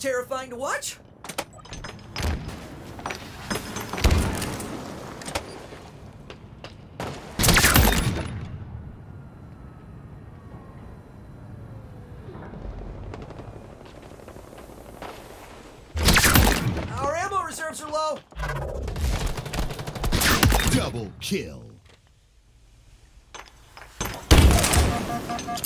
terrifying to watch. Our ammo reserves are low. Double kill.